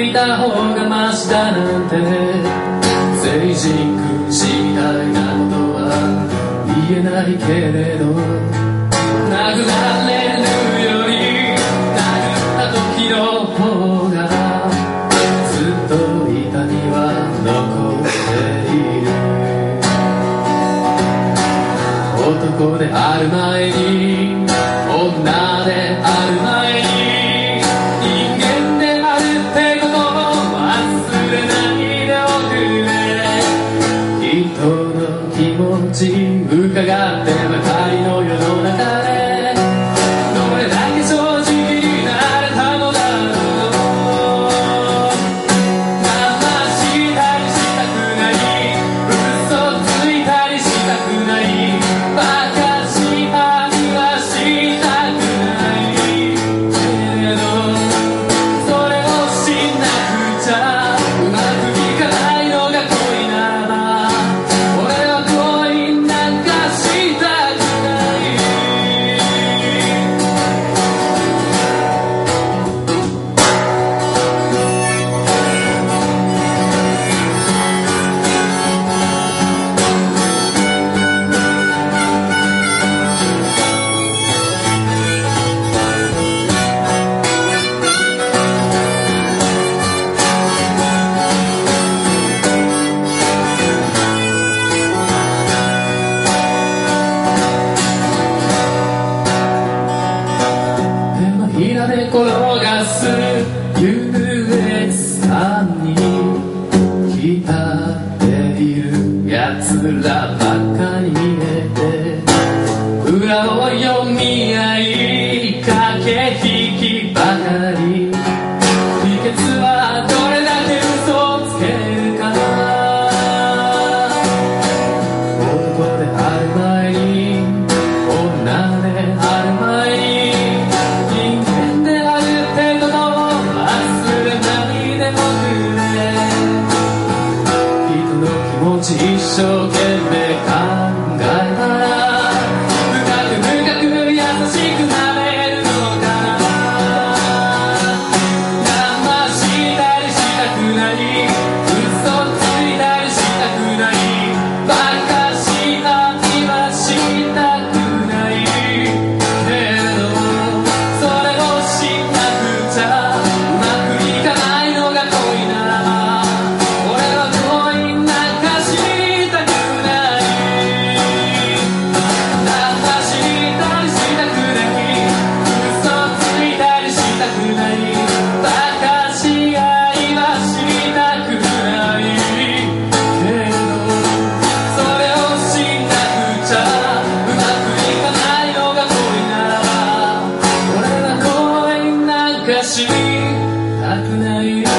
いた方がマシだなんて。成人君次第なことは言えないけれど。殴られるより殴った時の方が。ずっと痛みは残っている。男である前に女である前に。単に浸っている奴らばかり見えて裏を読み合い駆け引きばかり so night